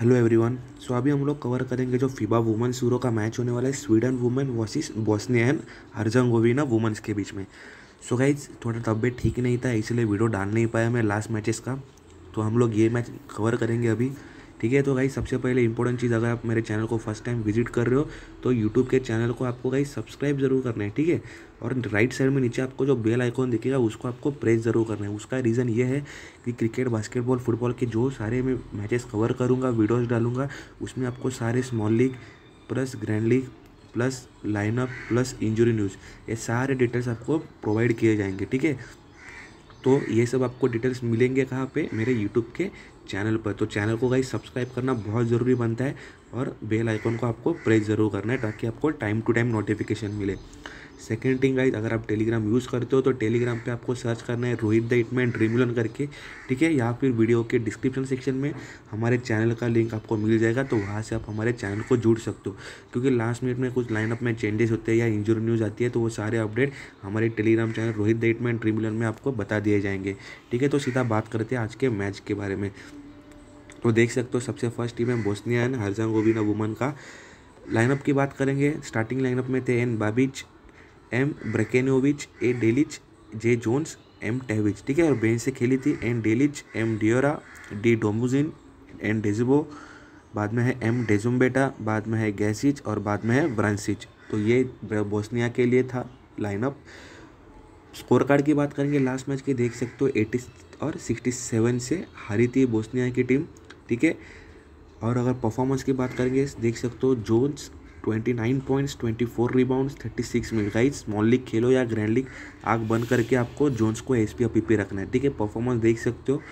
Hello everyone so अभी हम लोग कवर करेंगे जो फीबा वुमेंस यूरो का मैच होने वाला है Sweden women versus Bosnia and Herzegovina women's के बीच में। सो so गाइज़ थोड़ा तबियत ठीक नहीं था, इसलिए वीडियो डाल नहीं पाया मैं लास्ट मैचेस का। तो हम लोग ये मैच कवर करेंगे अभी। ठीक है? तो गाइज़ सबसे पहले इंपॉर्टेंट चीज़, अगर आप मेरे चैनल को फ़र्स्ट टाइम विज़िट कर रहे हो तो यूट्यूब के चैनल को आपको गाइज़ सब्सक्राइब ज़रूर करना है, ठीक है? और राइट साइड में नीचे आपको जो बेल आइकॉन दिखेगा, उसको आपको प्रेस ज़रूर करना है। उसका रीज़न ये है कि क्रिकेट बास्केटबॉल फुटबॉल के जो सारे मैं मैचेस कवर करूँगा वीडियोज़ डालूँगा, उसमें आपको सारे small league plus grand league plus lineup plus injury news ये सारे डिटेल्स आपको प्रोवाइड किए जाएँगे, ठीक है? तो ये सब आपको डिटेल्स मिलेंगे कहाँ पे? मेरे यूट्यूब के चैनल पर। तो चैनल को गाइस सब्सक्राइब करना बहुत ज़रूरी बनता है और बेल आइकन को आपको प्रेस ज़रूर करना है ताकि आपको टाइम टू टाइम नोटिफिकेशन मिले। सेकेंड थिंग गाइज़ अगर आप टेलीग्राम यूज़ करते हो तो टेलीग्राम पे आपको सर्च करना है रोहित द इटमैन ड्रीमलन करके। ठीक है? या फिर वीडियो के डिस्क्रिप्शन सेक्शन में हमारे चैनल का लिंक आपको मिल जाएगा तो वहाँ से आप हमारे चैनल को जुड़ सकते हो। क्योंकि लास्ट मिनट में कुछ लाइनअप में चेंजेस होते हैं या इंजरी न्यूज़ आती है तो वो सारे अपडेट हमारे Telegram channel Rohit the hitman Dream Eleven में आपको बता दिए जाएँगे। ठीक है? तो सीधा बात करते हैं आज के मैच के बारे में। तो देख सकते हो, सबसे फ़र्स्ट टीम है बोस्निया एंड हर्जंगोविना वुमन का। लाइनअप की बात करेंगे स्टार्टिंग लाइनअप में थे N Babic M Brekenovic, A Delic, J Jones, M Tevic. ठीक है, और बेंच से खेली थी N Delic, M Diora, D Domuzin N Dzebo बाद में है एम डेजुम्बेटा, बाद में है गैसिच, और बाद में है ब्रांसिच। तो ये बोस्निया के लिए था लाइनअप स्कोर कार्ड की बात करेंगे लास्ट मैच की देख सकते हो एटी और सिक्सटी सेवन से हारी थी बोस्निया की टीम ठीक है, और अगर परफॉर्मेंस की बात करेंगे, देख सकते हो Jones twenty nine points twenty four rebound thirty six minute guys small league खेलो या ग्रैंड लीग आग बंद करके आपको जोन्स को एस पी पी रखना है। ठीक है परफॉर्मेंस देख सकते हो।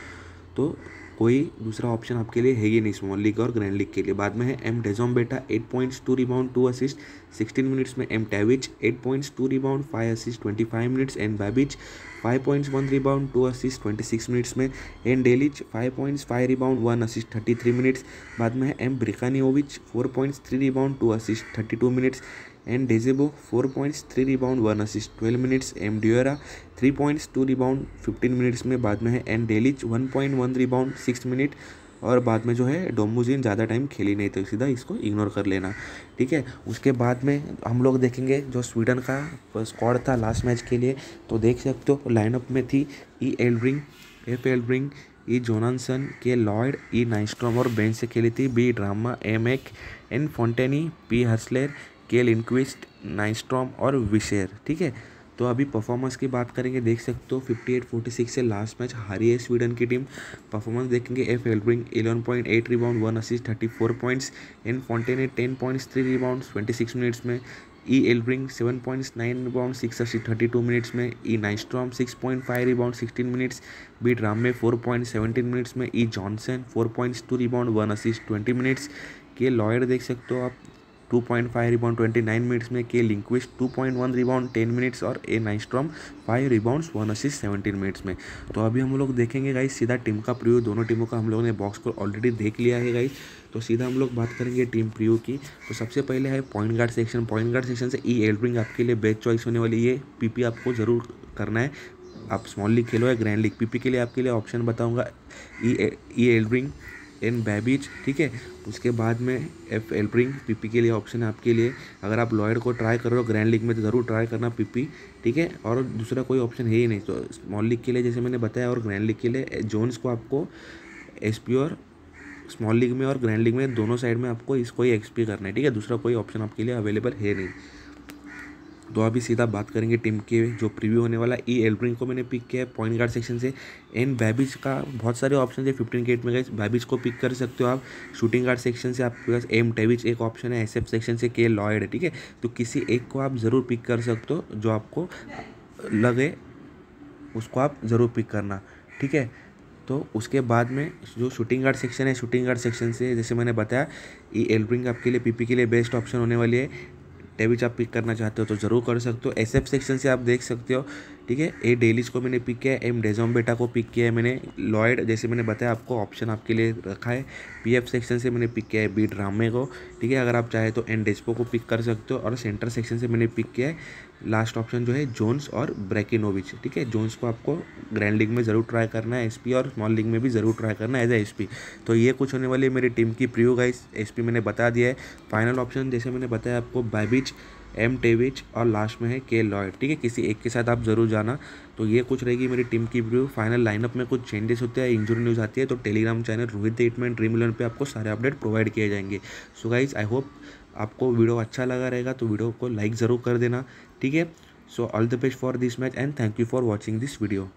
तो कोई दूसरा ऑप्शन आपके लिए है ही नहीं स्मॉल लीग और ग्रैंड लीग के लिए। बाद में है M Dejom Beta eight points two rebound two assist sixteen minutes में M Tavic eight points two rebound five assist twenty five minutes N Babic five points one rebound two assist twenty six minutes में N Delic five points five rebound one assist thirty three minutes बाद में है M Brkanovic four points three rebound two assist thirty two minutes N Dzebo four points three rebound one assist twelve minutes M Dura three points two rebound fifteen minutes में बाद में है N Delic one rebound six minute और बाद में जो है डोमोजिन ज़्यादा टाइम खेली नहीं तो सीधा इसको इग्नोर कर लेना। ठीक है? उसके बाद में हम लोग देखेंगे जो स्वीडन का स्क्वाड था लास्ट मैच के लिए तो देख सकते हो लाइनअप में थी E Eldring F Eldring E Jonasson K Lloyd E Nystrom और बेंच से खेली थी B Drama M Ek N Fonteny P Hasler K Lindqvist Nystrom और विशेर, ठीक है? तो अभी परफॉर्मेंस की बात करेंगे, देख सकते हो फिफ्टी एट फोर्टी सिक्स से लास्ट मैच हारी है स्वीडन की टीम परफॉर्मेंस देखेंगे F Elbring eleven point eight rebound one assist thirty four points N Fontaine ten points three rebound twenty six minutes में। E Elbring seven points nine rebound six assist thirty two minutes में। E Nystrom six point five rebound sixteen minutes B Dram four point seventeen minutes में। E Johnson four points two rebound one assist twenty minutes K Loyer देख सकते हो आप two point five rebound twenty nine minutes में K Lindqvist two point one rebound ten minutes और A Nystrom five rebounds one assist seventeen minutes में। तो अभी हम लोग देखेंगे गाइस सीधा टीम का प्रिव्यू दोनों टीमों का हम लोगों ने बॉक्स को ऑलरेडी देख लिया है गाइस तो सीधा हम लोग बात करेंगे टीम प्रिव्यू की। तो सबसे पहले है point guard section point guard section से ई एल्ड्रिंग आपके लिए बेस्ट चॉइस होने वाली ये पी आपको ज़रूर करना है। आप स्मॉल लीग खेलो या ग्रैंड लीग पीपी के लिए आपके लिए ऑप्शन बताऊँगा ई ई एल्ड्रिंग एन बैबिच ठीक है? उसके बाद में एफ़ एल्प्रिंग पीपी के लिए ऑप्शन है आपके लिए। अगर आप लॉयड को ट्राई कर रहे हो, ग्रैंड लीग में तो ज़रूर ट्राई करना पीपी, ठीक है? और दूसरा कोई ऑप्शन है ही नहीं तो स्मॉल लीग के लिए जैसे मैंने बताया, और ग्रैंड लीग के लिए जोन्स को आपको एसपी और स्मॉल लीग में और ग्रैंड लीग में दोनों साइड में आपको इसको ही एक्सपी करना है, ठीक है? दूसरा कोई ऑप्शन आपके लिए अवेलेबल है नहीं। तो अभी सीधा बात करेंगे टीम के जो प्रीव्यू होने वाला ई एल्ब्रिंग को मैंने पिक किया है पॉइंट गार्ड सेक्शन से। एंड बैबिज का बहुत सारे ऑप्शन है फिफ्टीन के एट में गए बैबिज को पिक कर सकते हो आप। शूटिंग गार्ड सेक्शन से आपके पास एम टेविच एक ऑप्शन है एस एफ़ सेक्शन से के लॉयड है, ठीक है? तो किसी एक को आप ज़रूर पिक कर सकते हो, जो आपको लगे, उसको आप ज़रूर पिक करना, ठीक है? तो उसके बाद में जो शूटिंग गार्ड सेक्शन है शूटिंग गार्ड सेक्शन से, जैसे मैंने बताया ई एल्ब्रिंग आपके लिए पीपी के लिए बेस्ट ऑप्शन होने वाली है। डेबिट आप पिक करना चाहते हो तो ज़रूर कर सकते हो। एस एफ़ सेक्शन से आप देख सकते हो, ठीक है? ए डेलिस को मैंने पिक किया है एम डेजोम बेटा को पिक किया है मैंने लॉयड जैसे मैंने बताया, आपको ऑप्शन आपके लिए रखा है। पी एफ़ सेक्शन से मैंने पिक किया है बी ड्रामे को, ठीक है? अगर आप चाहे तो एन डेस्पो को पिक कर सकते हो और सेंटर सेक्शन से मैंने पिक किया है। लास्ट ऑप्शन जो है जोन्स और ब्रेकिनोविच ठीक है? जोन्स को आपको ग्रैंड लीग में ज़रूर ट्राई करना है एसपी और स्मॉल लीग में भी ज़रूर ट्राई करना है एज ए एसपी तो ये कुछ होने वाली है मेरी टीम की प्रियो गाइस एसपी मैंने बता दिया है। फाइनल ऑप्शन जैसे मैंने बताया आपको बाइबिच एम टेविच और लास्ट में है के लॉयड ठीक है, किसी एक के साथ आप ज़रूर जाना। तो ये कुछ रहेगी मेरी टीम की व्यू फाइनल लाइनअप में कुछ चेंजेस होते हैं इंजरी न्यूज़ आती है तो Telegram channel Rohit the Dream Eleven पे आपको सारे अपडेट प्रोवाइड किए जाएँगे। सो गाइज़ आई होप आपको वीडियो अच्छा लगा रहेगा तो वीडियो को लाइक ज़रूर कर देना। ठीक है? So all the best for this match and thank you for watching this video